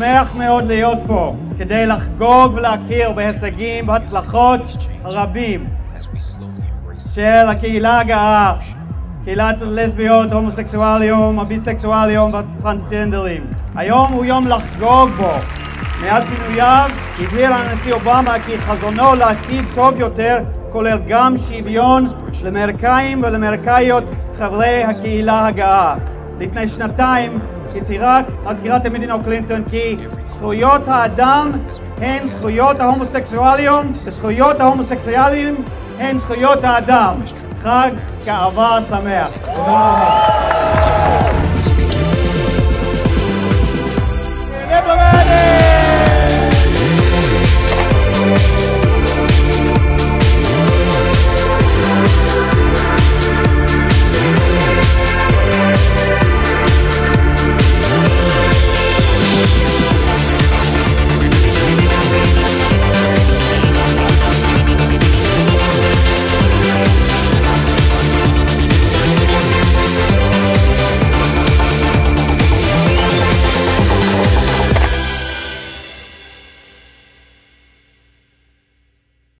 שמח מאוד להיות פה כדי לחגוג ולהכיר בהישגים והצלחות הרבים של הקהילה הגאה, קהילת הלסביות, הומוסקסואלים, הביסקסואלים והטרנסג'נדרים. היום הוא יום לחגוג בו. מאז מינוייו הבהיר הנשיא אובמה כי חזונו לעתיד טוב יותר כולל גם שוויון לאמריקאים ולאמריקאיות חברי הקהילה הגאה. לפני שנתיים הצהירה מזכירת המדינה קלינטון כי זכויות האדם הן זכויות ההומוסקסואלים וזכויות ההומוסקסואלים הן זכויות האדם. חג גאווה שמח. תודה רבה.